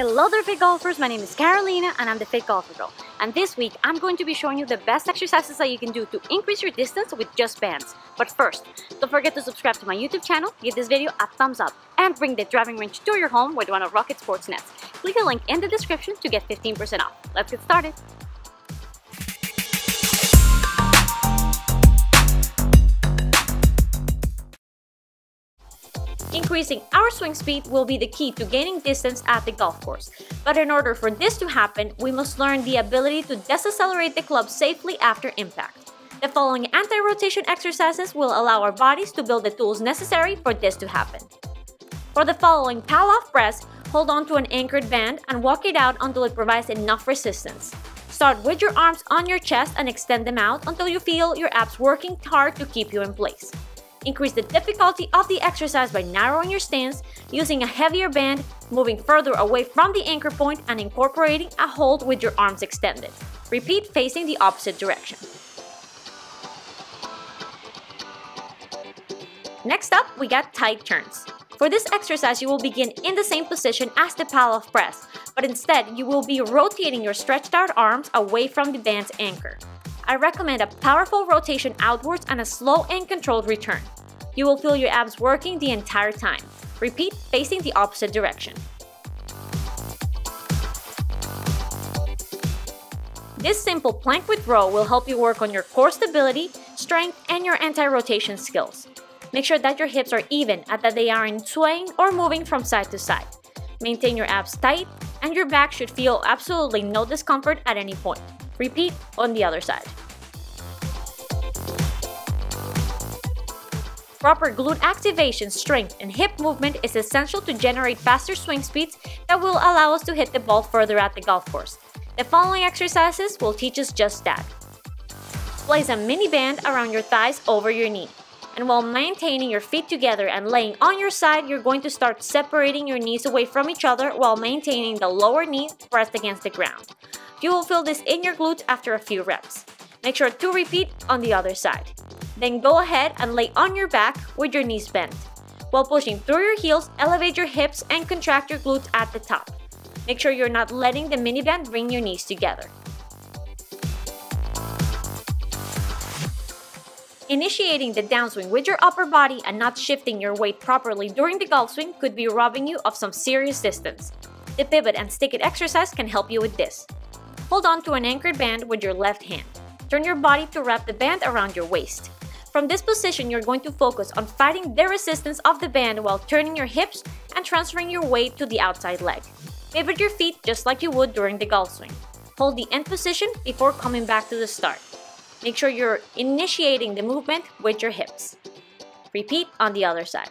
Hello there Fit Golfers, my name is Carolina and I'm the Fit Golfer Girl. And this week I'm going to be showing you the best exercises that you can do to increase your distance with just bands. But first, don't forget to subscribe to my YouTube channel, give this video a thumbs up, and bring the driving range to your home with one of Rukket Sports nets. Click the link in the description to get 15% off. Let's get started! Increasing our swing speed will be the key to gaining distance at the golf course. But in order for this to happen, we must learn the ability to decelerate the club safely after impact. The following anti-rotation exercises will allow our bodies to build the tools necessary for this to happen. For the following Palloff press, hold on to an anchored band and walk it out until it provides enough resistance. Start with your arms on your chest and extend them out until you feel your abs working hard to keep you in place. Increase the difficulty of the exercise by narrowing your stance, using a heavier band, moving further away from the anchor point, and incorporating a hold with your arms extended. Repeat facing the opposite direction. Next up, we got tight turns. For this exercise, you will begin in the same position as the Palloff press, but instead you will be rotating your stretched out arms away from the band's anchor. I recommend a powerful rotation outwards and a slow and controlled return. You will feel your abs working the entire time. Repeat facing the opposite direction. This simple plank with row will help you work on your core stability, strength, and your anti-rotation skills. Make sure that your hips are even and that they aren't swaying or moving from side to side. Maintain your abs tight, and your back should feel absolutely no discomfort at any point. Repeat on the other side. Proper glute activation, strength, and hip movement is essential to generate faster swing speeds that will allow us to hit the ball further at the golf course. The following exercises will teach us just that. Place a mini band around your thighs over your knee. And while maintaining your feet together and laying on your side, you're going to start separating your knees away from each other while maintaining the lower knee pressed against the ground. You will feel this in your glutes after a few reps. Make sure to repeat on the other side. Then go ahead and lay on your back with your knees bent. While pushing through your heels, elevate your hips and contract your glutes at the top. Make sure you're not letting the mini band bring your knees together. Initiating the downswing with your upper body and not shifting your weight properly during the golf swing could be robbing you of some serious distance. The pivot and stick it exercise can help you with this. Hold on to an anchored band with your left hand. Turn your body to wrap the band around your waist. From this position, you're going to focus on fighting the resistance of the band while turning your hips and transferring your weight to the outside leg. Pivot your feet just like you would during the golf swing. Hold the end position before coming back to the start. Make sure you're initiating the movement with your hips. Repeat on the other side.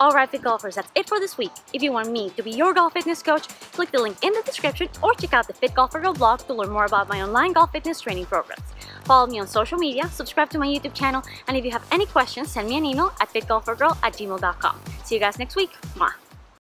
Alright Fit Golfers, that's it for this week. If you want me to be your golf fitness coach, click the link in the description or check out the Fit Golfer Girl blog to learn more about my online golf fitness training programs. Follow me on social media, subscribe to my YouTube channel, and if you have any questions, send me an email at fitgolfergirl at gmail.com. See you guys next week. Mwah.